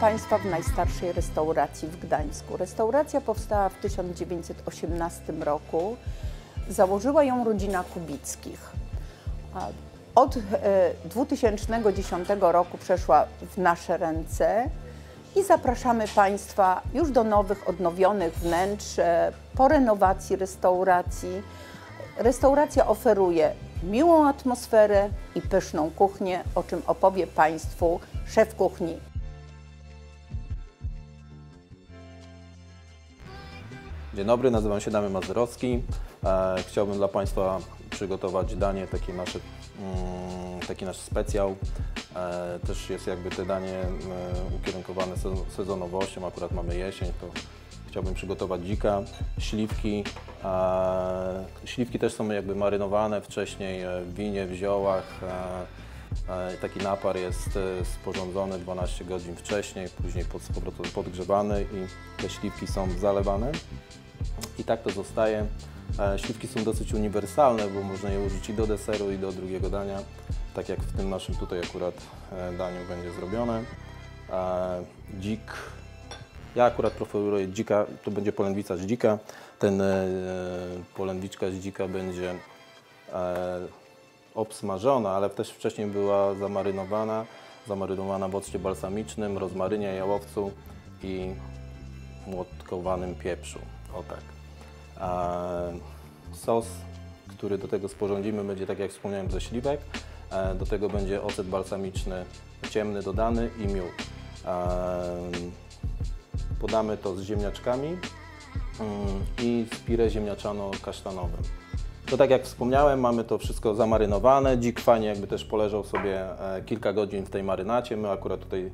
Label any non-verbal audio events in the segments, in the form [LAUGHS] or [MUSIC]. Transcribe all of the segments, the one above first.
Państwa w najstarszej restauracji w Gdańsku. Restauracja powstała w 1918 roku. Założyła ją rodzina Kubickich. Od e, 2010 roku przeszła w nasze ręce i zapraszamy Państwa już do nowych, odnowionych wnętrz, e, po renowacji restauracji. Restauracja oferuje miłą atmosferę i pyszną kuchnię, o czym opowie Państwu szef kuchni Dzień dobry, nazywam się Damian Mazurowski. E, chciałbym dla Państwa przygotować danie, takie nasze, mm, taki nasz specjał. E, też jest jakby te danie e, ukierunkowane sezon- sezonowością, akurat mamy jesień, to chciałbym przygotować dzika, śliwki. Śliwki też są jakby marynowane wcześniej w winie, w ziołach. Taki napar jest sporządzony 12 godzin wcześniej, później pod, podgrzewany i te śliwki są zalewane. I tak to zostaje. E, Śliwki są dosyć uniwersalne, bo można je użyć i do deseru, i do drugiego dania, tak jak w tym naszym tutaj akurat e, daniu będzie zrobione. E, Dzik, ja akurat preferuję dzika, to będzie polędwica z dzika. Ten polędwiczka z dzika będzie obsmażona, ale też wcześniej była zamarynowana, zamarynowana w occie balsamicznym, rozmarynie, jałowcu i młotkowanym pieprzu. O tak. Sos, który do tego sporządzimy, będzie tak jak wspomniałem ze śliwek. E, Do tego będzie ocet balsamiczny ciemny dodany i miód. Em, Podamy to z ziemniaczkami mm, i z pire ziemniaczano-kasztanowym. To tak jak wspomniałem, mamy to wszystko zamarynowane. Dzik fajnie jakby też poleżał sobie e, kilka godzin w tej marynacie. My akurat tutaj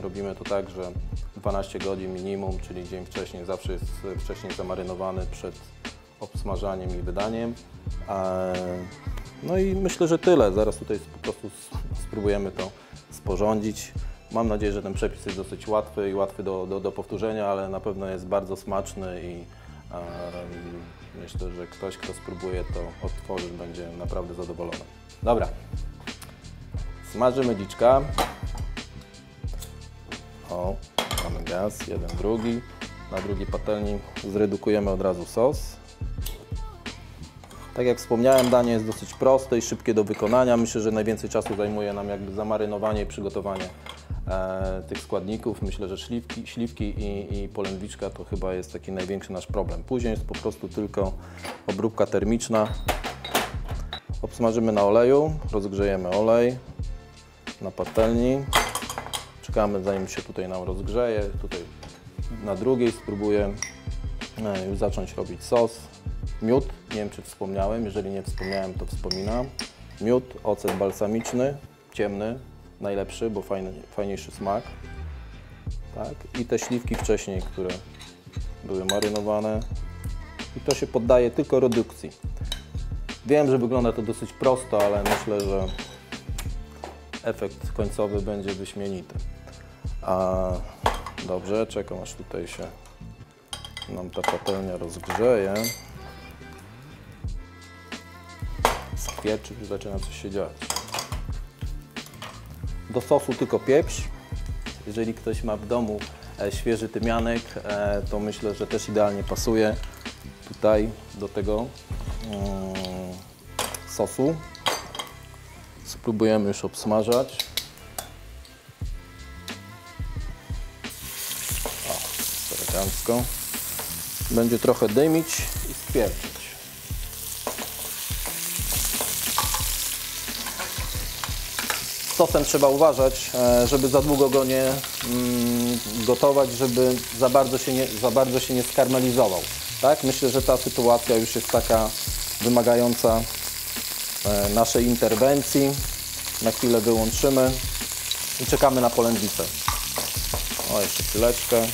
robimy to tak, że 12 godzin minimum, czyli dzień wcześniej, zawsze jest wcześniej zamarynowany przed obsmażaniem i wydaniem. No i myślę, że tyle. Zaraz tutaj po prostu spróbujemy to sporządzić. Mam nadzieję, że ten przepis jest dosyć łatwy i łatwy do, do, do powtórzenia, ale na pewno jest bardzo smaczny i myślę, że ktoś, kto spróbuje to odtworzyć, będzie naprawdę zadowolony. Dobra, smażymy dziczka. O, mamy gaz, jeden, drugi. Na drugiej patelni zredukujemy od razu sos. Tak jak wspomniałem, danie jest dosyć proste i szybkie do wykonania. Myślę, że najwięcej czasu zajmuje nam jakby zamarynowanie i przygotowanie e, tych składników. Myślę, że śliwki, śliwki i, i polędwiczka to chyba jest taki największy nasz problem. Później jest po prostu tylko obróbka termiczna. Obsmażymy na oleju, rozgrzejemy olej na patelni. Czekamy zanim się tutaj nam rozgrzeje. Tutaj na drugiej spróbuję e, już zacząć robić sos. Miód, nie wiem czy wspomniałem, jeżeli nie wspomniałem to wspominam. Miód, ocet balsamiczny, ciemny, najlepszy, bo fajny, fajniejszy smak. Tak. I te śliwki wcześniej, które były marynowane. I to się poddaje tylko redukcji. Wiem, że wygląda to dosyć prosto, ale myślę, że efekt końcowy będzie wyśmienity. A dobrze, czekam aż tutaj się nam ta patelnia rozgrzeje. Skwierczy, już zaczyna coś się dziać. Do sosu tylko pieprz. Jeżeli ktoś ma w domu e, świeży tymianek, e, to myślę, że też idealnie pasuje tutaj do tego mm, sosu. Spróbujemy już obsmażać. O, elegancko. Będzie trochę dymić i skwierczyć. Z sosem trzeba uważać, e, żeby za długo go nie mm, gotować, żeby za bardzo się nie, za bardzo się nie skarmelizował. Tak? Myślę, że ta sytuacja już jest taka wymagająca e, naszej interwencji. Na chwilę wyłączymy i czekamy na polędwicę. O, jeszcze chwileczkę.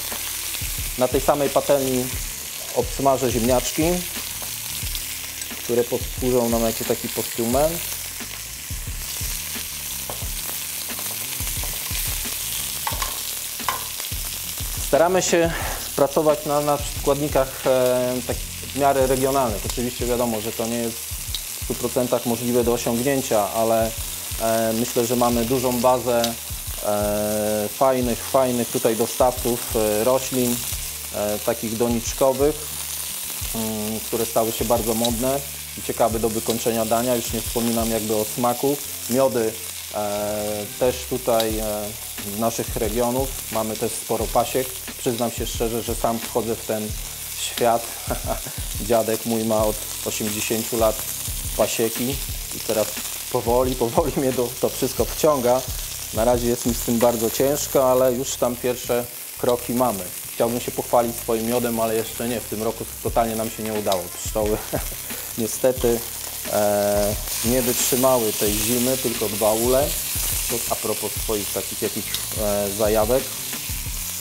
Na tej samej patelni obsmażę ziemniaczki, które posłużą nam jako taki postument. Staramy się pracować na, na składnikach e, tak w miarę regionalnych. Oczywiście wiadomo, że to nie jest w 100% możliwe do osiągnięcia, ale myślę, że mamy dużą bazę e, fajnych, fajnych tutaj dostawców e, roślin, e, takich doniczkowych, mm, które stały się bardzo modne i ciekawe do wykończenia dania. Już nie wspominam jakby o smaku. Miody e, też tutaj e, z naszych regionów. Mamy też sporo pasiek. Przyznam się szczerze, że sam wchodzę w ten świat. [LAUGHS] Dziadek mój ma od 80 lat pasieki i teraz powoli, powoli mnie to wszystko wciąga. Na razie jest mi z tym bardzo ciężko, ale już tam pierwsze kroki mamy. Chciałbym się pochwalić swoim miodem, ale jeszcze nie. W tym roku totalnie nam się nie udało. Pszczoły [LAUGHS] niestety e, nie wytrzymały tej zimy, tylko dwa ule. A propos swoich takich jakichś e, zajawek.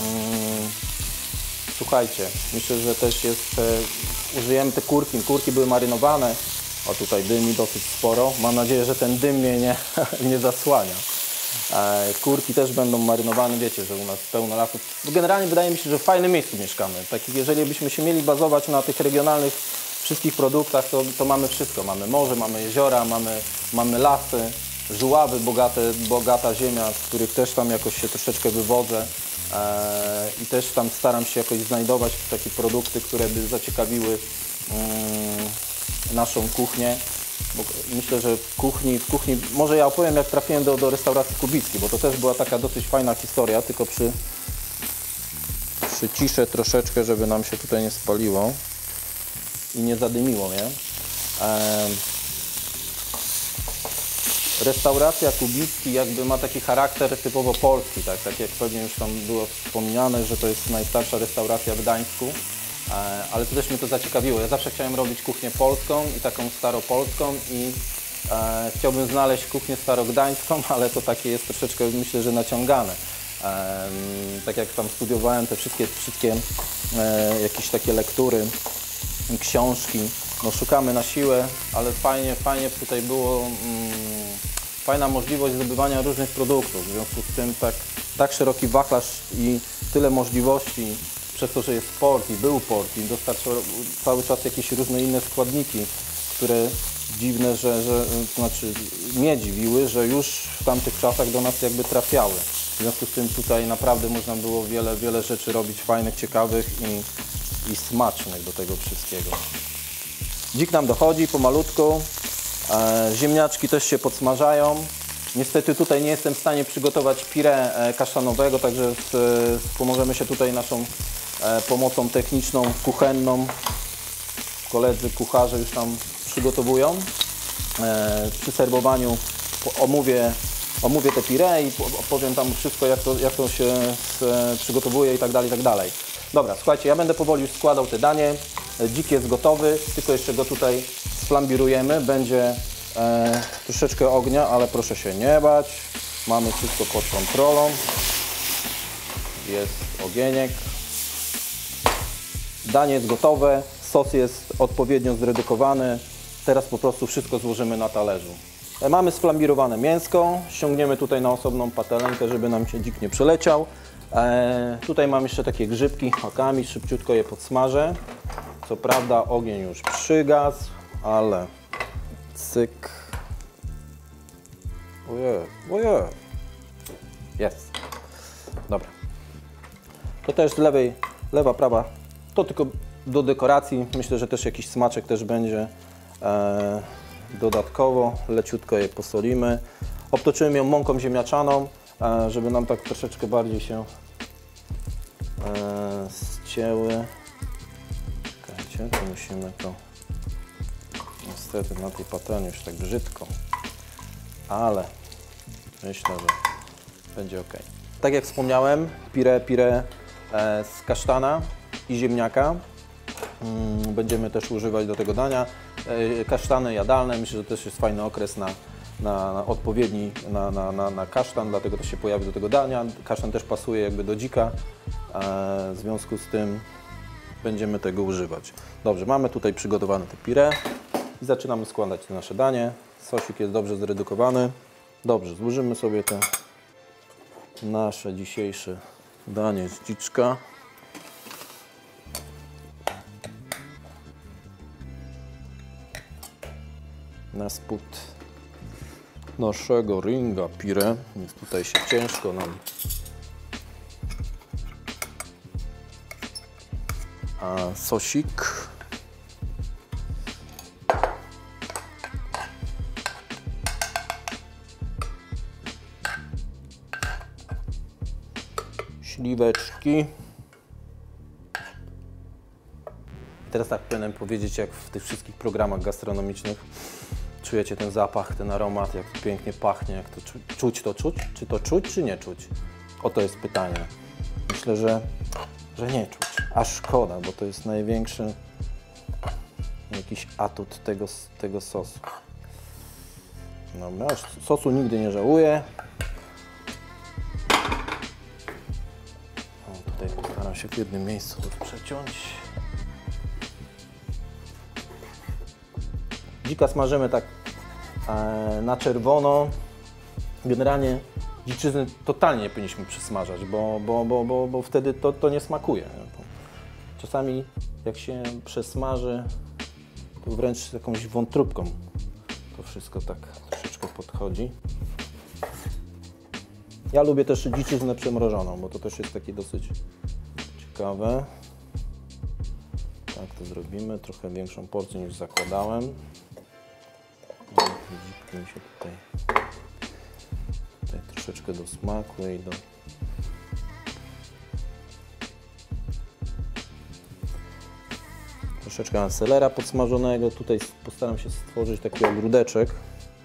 Mm, Słuchajcie, myślę, że też jest, e, użyjemy te kurki, kurki były marynowane, o tutaj dymi dosyć sporo, mam nadzieję, że ten dym mnie nie, [LAUGHS] nie zasłania. E, kurki też będą marynowane, wiecie, że u nas pełno lasów. Generalnie wydaje mi się, że w fajnym miejscu mieszkamy. Takich, jeżeli byśmy się mieli bazować na tych regionalnych wszystkich produktach, to, to mamy wszystko. Mamy morze, mamy jeziora, mamy, mamy lasy, żuławy, bogate, bogata ziemia, z których też tam jakoś się troszeczkę wywodzę. E, I też tam staram się jakoś znajdować takie produkty, które by zaciekawiły mm, naszą kuchnię. Bo myślę, że w kuchni, w kuchni, może ja opowiem jak trafiłem do, do restauracji Kubickiej, bo to też była taka dosyć fajna historia, tylko przy, przyciszę troszeczkę, żeby nam się tutaj nie spaliło i nie zadymiło, nie? Restauracja Kubicki jakby ma taki charakter typowo polski, tak, tak jak pewnie już tam było wspomniane, że to jest najstarsza restauracja w Gdańsku, ale to też mnie to zaciekawiło. Ja zawsze chciałem robić kuchnię polską i taką staropolską i e, chciałbym znaleźć kuchnię starogdańską, [LAUGHS] ale to takie jest troszeczkę myślę, że naciągane. E, tak jak tam studiowałem te wszystkie, wszystkie e, jakieś takie lektury, książki, no szukamy na siłę, ale fajnie, fajnie tutaj było, mm, fajna możliwość zdobywania różnych produktów, w związku z tym tak, tak szeroki wachlarz i tyle możliwości, przez to, że jest port i był port i dostarczał cały czas jakieś różne inne składniki, które dziwne, że, że znaczy mnie dziwiły, że już w tamtych czasach do nas jakby trafiały. W związku z tym tutaj naprawdę można było wiele, wiele rzeczy robić fajnych, ciekawych i, i smacznych do tego wszystkiego. Dzik nam dochodzi pomalutku. E, ziemniaczki też się podsmażają. Niestety tutaj nie jestem w stanie przygotować pire e, kaszanowego, także z, z, pomożemy się tutaj naszą e, pomocą techniczną, kuchenną. Koledzy kucharze już tam przygotowują. E, przy serwowaniu po- omówię, omówię te pire i po- opowiem tam wszystko, jak to, jak to się e, przygotowuje i tak dalej, i tak dalej. Dobra, słuchajcie, ja będę powoli już składał te danie. E, Dzik jest gotowy, tylko jeszcze go tutaj sflambirujemy. Będzie e, troszeczkę ognia, ale proszę się nie bać. Mamy wszystko pod kontrolą. Jest ogieniek. Danie jest gotowe, sos jest odpowiednio zredukowany. Teraz po prostu wszystko złożymy na talerzu. E, Mamy sflambirowane mięsko, ściągniemy tutaj na osobną patelenkę, żeby nam się dzik nie przeleciał. E, tutaj mam jeszcze takie grzybki hakami, szybciutko je podsmażę. Co prawda ogień już przygasł, ale cyk. Ojej, ojej. Jest. Dobra. To też z lewej, lewa, prawa. To tylko do dekoracji. Myślę, że też jakiś smaczek też będzie e, dodatkowo. Leciutko je posolimy. Obtoczyłem ją mąką ziemniaczaną, e, żeby nam tak troszeczkę bardziej się e, ścięły. Czekajcie, to musimy to niestety na tej patelni już tak brzydko, ale myślę, że będzie ok. Tak jak wspomniałem, pire, pire e, z kasztana i ziemniaka. Mm, Będziemy też używać do tego dania. E, Kasztany jadalne, myślę, że też jest fajny okres na, na, na odpowiedni na, na, na, na kasztan, dlatego też się pojawi do tego dania. Kasztan też pasuje jakby do dzika, e, w związku z tym będziemy tego używać. Dobrze, mamy tutaj przygotowane te pire i zaczynamy składać to nasze danie. Sosik jest dobrze zredukowany. Dobrze, złożymy sobie te nasze dzisiejsze danie z dziczka. Na spód naszego ringa pire, więc tutaj się ciężko nam a sosik. Śliweczki. Teraz tak powinienem powiedzieć, jak w tych wszystkich programach gastronomicznych. Czujecie ten zapach, ten aromat, jak to pięknie pachnie, jak to czu czuć to czuć? Czy to czuć, czy nie czuć? Oto jest pytanie. Myślę, że, że nie czuć. A szkoda, bo to jest największy jakiś atut tego, tego sosu. Dobra, sosu nigdy nie żałuję. O, tutaj postaram się w jednym miejscu to przeciąć. Dzika smażymy tak na czerwono. Generalnie dziczyzny totalnie nie powinniśmy przysmażać, bo, bo, bo, bo, bo wtedy to, to nie smakuje. Czasami jak się przesmaży, to wręcz jakąś wątróbką to wszystko tak troszeczkę podchodzi. Ja lubię też dziczyznę przemrożoną, bo to też jest takie dosyć ciekawe. Tak to zrobimy, trochę większą porcję niż zakładałem. Dzipki mi się tutaj, tutaj troszeczkę do smaku i do troszeczkę anselera podsmażonego. Tutaj postaram się stworzyć taki ogródeczek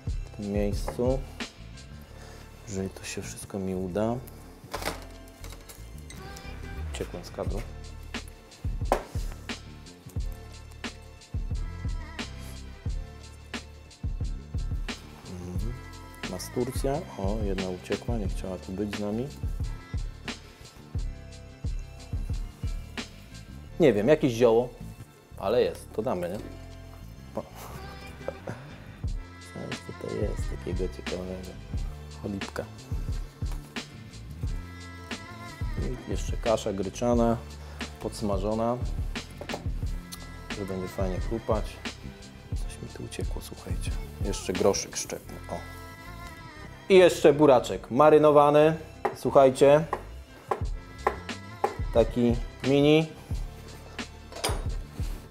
w tym miejscu, jeżeli to się wszystko mi uda. Uciekłem z kadru. Masturcja. O, jedna uciekła, nie chciała tu być z nami. Nie wiem, jakieś zioło, ale jest, to damy, nie? O. [LAUGHS] Coś tutaj jest takiego ciekawego. Cholipka. I jeszcze kasza gryczana, podsmażona, że będzie fajnie chrupać. Coś mi tu uciekło, słuchajcie. Jeszcze groszyk szczepny, o. I jeszcze buraczek marynowany, słuchajcie. Taki mini.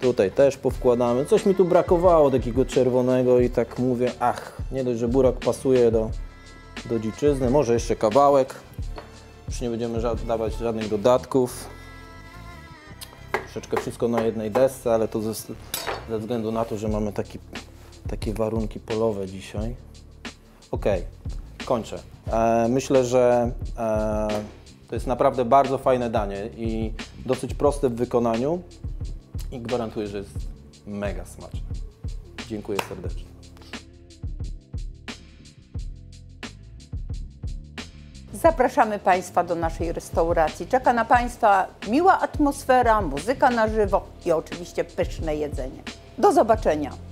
Tutaj też powkładamy. Coś mi tu brakowało takiego czerwonego i tak mówię, ach, nie dość, że burak pasuje do, do dziczyzny, może jeszcze kawałek. Już nie będziemy ża dawać żadnych dodatków. Troszeczkę wszystko na jednej desce, ale to ze, ze względu na to, że mamy taki, takie warunki polowe dzisiaj. Ok, kończę. E, myślę, że e, to jest naprawdę bardzo fajne danie i dosyć proste w wykonaniu i gwarantuję, że jest mega smaczne. Dziękuję serdecznie. Zapraszamy Państwa do naszej restauracji. Czeka na Państwa miła atmosfera, muzyka na żywo i oczywiście pyszne jedzenie. Do zobaczenia.